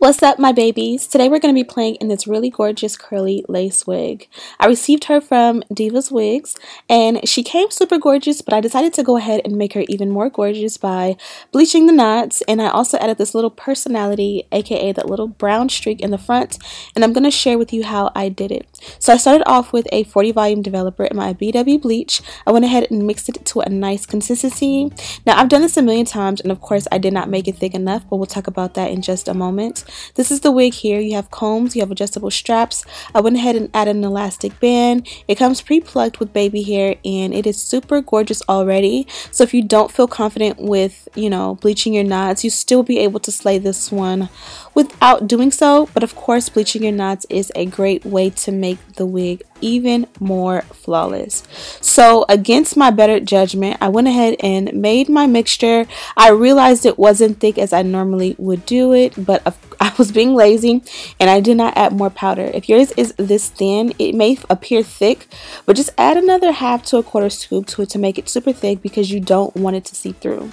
What's up my babies? Today we're going to be playing in this really gorgeous curly lace wig. I received her from Divas Wigs and she came super gorgeous but I decided to go ahead and make her even more gorgeous by bleaching the knots and I also added this little personality aka that little brown streak in the front and I'm going to share with you how I did it. So I started off with a 40 volume developer in my BW bleach. I went ahead and mixed it to a nice consistency. Now I've done this a million times and of course I did not make it thick enough but we'll talk about that in just a moment. This is the wig here. You have combs, you have adjustable straps. I went ahead and added an elastic band. It comes pre-plucked with baby hair and it is super gorgeous already. So if you don't feel confident with, you know, bleaching your knots, you still be able to slay this one without doing so. But of course, bleaching your knots is a great way to make the wig even more flawless. So against my better judgment, I went ahead and made my mixture. I realized it wasn't thick as I normally would do it, but I was being lazy and I did not add more powder. If yours is this thin, it may appear thick, but just add another half to a quarter scoop to it to make it super thick because you don't want it to see through.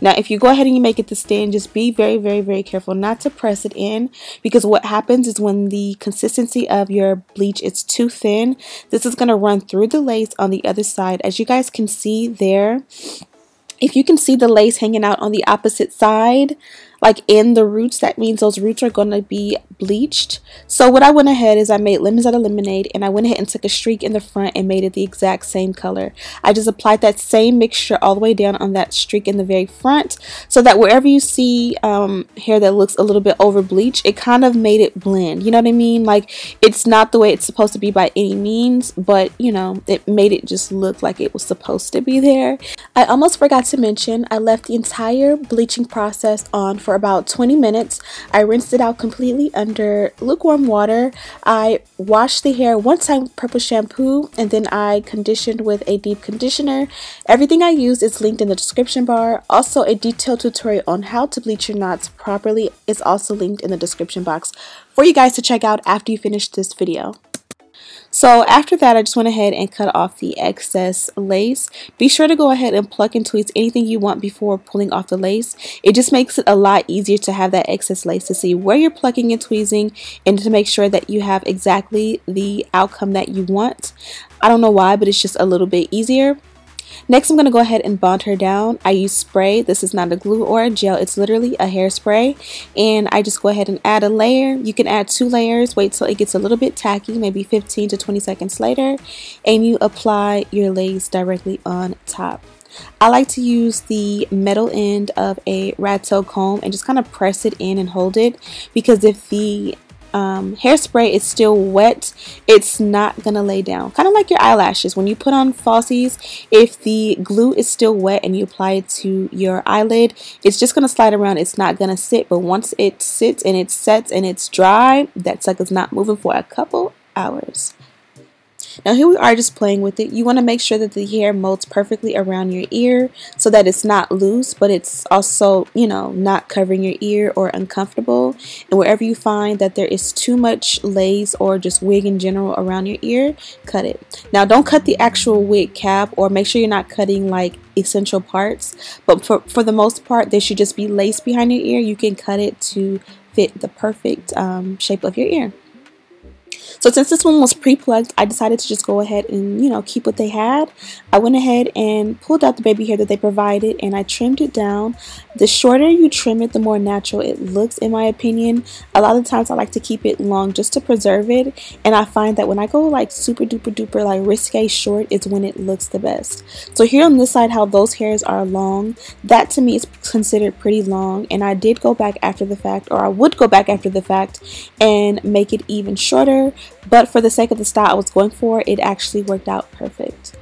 Now, if you go ahead and you make it this thin, just be very, very, very careful not to press it in because what happens is when the consistency of your bleach is too thin, this is going to run through the lace on the other side. As you guys can see there, if you can see the lace hanging out on the opposite side, like in the roots, that means those roots are going to be bleached. So what I went ahead is I made lemons out of lemonade and I went ahead and took a streak in the front and made it the exact same color. I just applied that same mixture all the way down on that streak in the very front so that wherever you see um, hair that looks a little bit over bleached, it kind of made it blend. You know what I mean? Like it's not the way it's supposed to be by any means, but you know, it made it just look like it was supposed to be there. I almost forgot to mention I left the entire bleaching process on for about 20 minutes. I rinsed it out completely under under lukewarm water. I washed the hair one time with purple shampoo and then I conditioned with a deep conditioner. Everything I used is linked in the description bar. Also, a detailed tutorial on how to bleach your knots properly is also linked in the description box for you guys to check out after you finish this video. So after that, I just went ahead and cut off the excess lace. Be sure to go ahead and pluck and tweeze anything you want before pulling off the lace. It just makes it a lot easier to have that excess lace to see where you're plucking and tweezing and to make sure that you have exactly the outcome that you want. I don't know why, but it's just a little bit easier. Next, I'm going to go ahead and bond her down. I use spray. This is not a glue or a gel. It's literally a hairspray. And I just go ahead and add a layer. You can add two layers. Wait till it gets a little bit tacky, maybe 15 to 20 seconds later. And you apply your lace directly on top. I like to use the metal end of a rat tail comb and just kind of press it in and hold it because if the um, hairspray is still wet, it's not going to lay down. Kind of like your eyelashes. When you put on falsies, if the glue is still wet and you apply it to your eyelid, it's just going to slide around. It's not going to sit. But once it sits and it sets and it's dry, that sucker's not moving for a couple hours. Now here we are just playing with it. You want to make sure that the hair molds perfectly around your ear so that it's not loose, but it's also, you know, not covering your ear or uncomfortable. And wherever you find that there is too much lace or just wig in general around your ear, cut it. Now don't cut the actual wig cap or make sure you're not cutting like essential parts. But for, for the most part, there should just be lace behind your ear. You can cut it to fit the perfect um, shape of your ear. So since this one was pre-plucked, I decided to just go ahead and, you know, keep what they had. I went ahead and pulled out the baby hair that they provided and I trimmed it down. The shorter you trim it, the more natural it looks, in my opinion. A lot of times I like to keep it long just to preserve it. And I find that when I go like super duper duper like risque short is when it looks the best. So here on this side, how those hairs are long, that to me is considered pretty long. And I did go back after the fact, or I would go back after the fact and make it even shorter but for the sake of the style I was going for, it actually worked out perfect.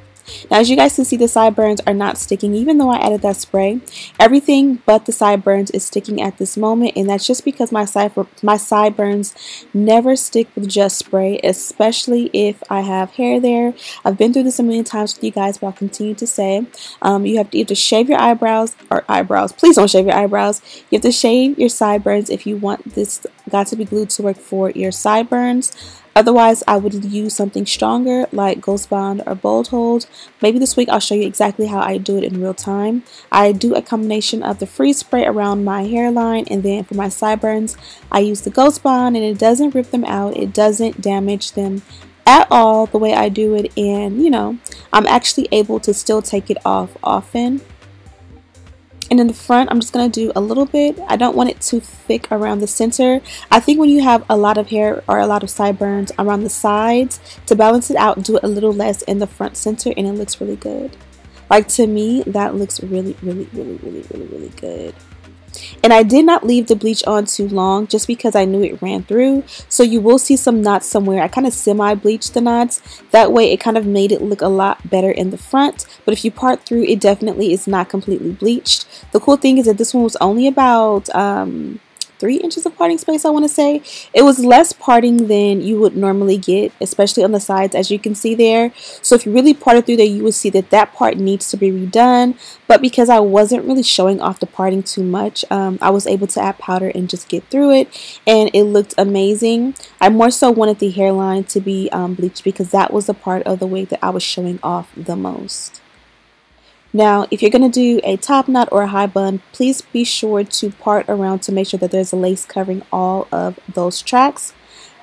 Now as you guys can see the sideburns are not sticking even though I added that spray. Everything but the sideburns is sticking at this moment and that's just because my side my sideburns never stick with just spray especially if I have hair there. I've been through this a million times with you guys but I'll continue to say um, you have to either shave your eyebrows or eyebrows. Please don't shave your eyebrows. You have to shave your sideburns if you want this Got2b Glued to work for your sideburns. Otherwise, I would use something stronger like Ghost Bond or Bold Hold. Maybe this week I'll show you exactly how I do it in real time. I do a combination of the freeze spray around my hairline and then for my sideburns, I use the Ghost Bond and it doesn't rip them out. It doesn't damage them at all the way I do it and you know, I'm actually able to still take it off often. And in the front, I'm just going to do a little bit. I don't want it too thick around the center. I think when you have a lot of hair or a lot of sideburns around the sides, to balance it out, do it a little less in the front center and it looks really good. Like to me, that looks really, really, really, really, really, really good. And I did not leave the bleach on too long just because I knew it ran through. So you will see some knots somewhere. I kind of semi-bleached the knots. That way it kind of made it look a lot better in the front. But if you part through, it definitely is not completely bleached. The cool thing is that this one was only about... Um, three inches of parting space, I want to say. It was less parting than you would normally get, especially on the sides, as you can see there. So if you really parted through there, you would see that that part needs to be redone. But because I wasn't really showing off the parting too much, um, I was able to add powder and just get through it. And it looked amazing. I more so wanted the hairline to be um, bleached because that was the part of the wig that I was showing off the most. Now, if you're going to do a top knot or a high bun, please be sure to part around to make sure that there's a lace covering all of those tracks.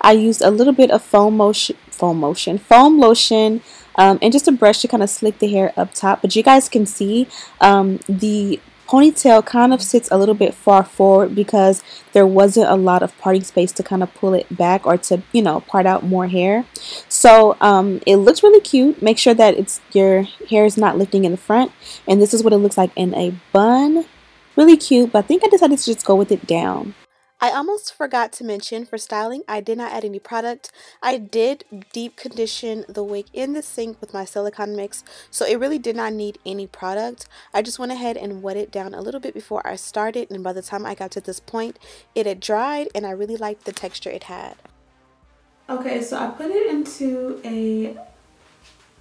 I used a little bit of foam motion, foam motion, foam lotion, um, and just a brush to kind of slick the hair up top. But you guys can see um, the ponytail kind of sits a little bit far forward because there wasn't a lot of parting space to kind of pull it back or to you know part out more hair. So um, it looks really cute. Make sure that it's your hair is not lifting in the front. And this is what it looks like in a bun. Really cute but I think I decided to just go with it down I almost forgot to mention for styling, I did not add any product. I did deep condition the wig in the sink with my silicone mix, so it really did not need any product. I just went ahead and wet it down a little bit before I started, and by the time I got to this point, it had dried, and I really liked the texture it had. Okay, so I put it into a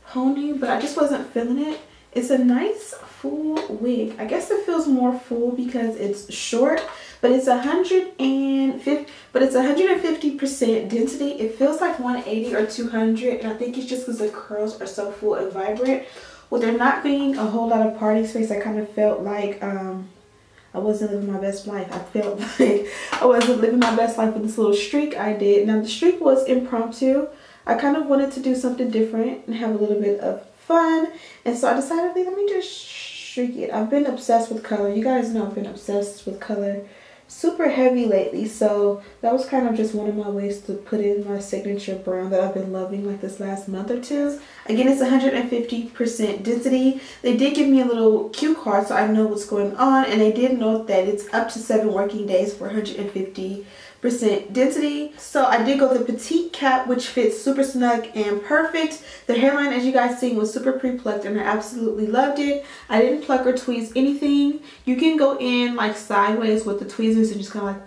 pony, but I just wasn't feeling it. It's a nice full wig. I guess it feels more full because it's short, but it's 150 but it's 150% density. It feels like 180 or 200 and I think it's just because the curls are so full and vibrant. With there not being a whole lot of party space, I kind of felt like um, I wasn't living my best life. I felt like I wasn't living my best life with this little streak I did. Now the streak was impromptu. I kind of wanted to do something different and have a little bit of fun. And so I decided, let me just streak it. I've been obsessed with color. You guys know I've been obsessed with color super heavy lately so that was kind of just one of my ways to put in my signature brown that I've been loving like this last month or two. Again, it's 150% density. They did give me a little cue card so I know what's going on and they did note that it's up to seven working days for 150 percent density. So i did go the petite cap which fits super snug and perfect. The hairline as you guys seen was super pre-plucked and i absolutely loved it. I didn't pluck or tweeze anything. You can go in like sideways with the tweezers and just kind of like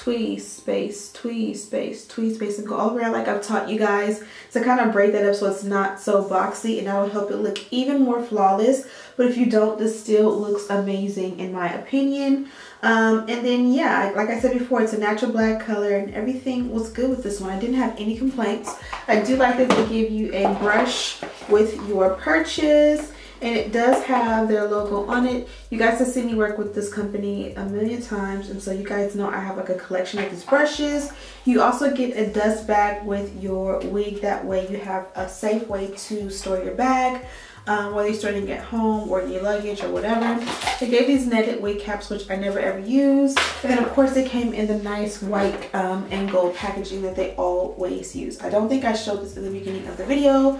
tweeze space tweeze space tweeze space and go all around like I've taught you guys to kind of break that up so it's not so boxy and that will help it look even more flawless. But if you don't this still looks amazing in my opinion um, and then yeah like I said before it's a natural black color and everything was good with this one. I didn't have any complaints. I do like that they give you a brush with your purchase and it does have their logo on it. You guys have seen me work with this company a million times and so you guys know I have like a collection of these brushes. You also get a dust bag with your wig. That way you have a safe way to store your bag. Um, whether you're storing it at home or in your luggage or whatever. They gave these netted wig caps, which I never ever use. And then of course they came in the nice white um, and gold packaging that they always use. I don't think I showed this in the beginning of the video,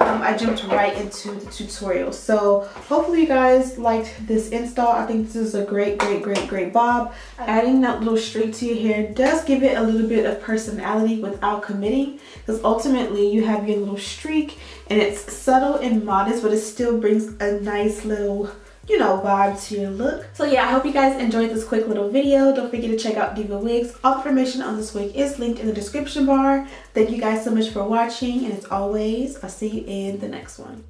um, I jumped right into the tutorial. So hopefully you guys liked this install. I think this is a great, great, great, great bob. Adding that little streak to your hair does give it a little bit of personality without committing because ultimately you have your little streak and it's subtle and modest but it still brings a nice little you know, vibe to your look. So yeah, I hope you guys enjoyed this quick little video. Don't forget to check out Diva Wigs. All information on this wig is linked in the description bar. Thank you guys so much for watching. And as always, I'll see you in the next one.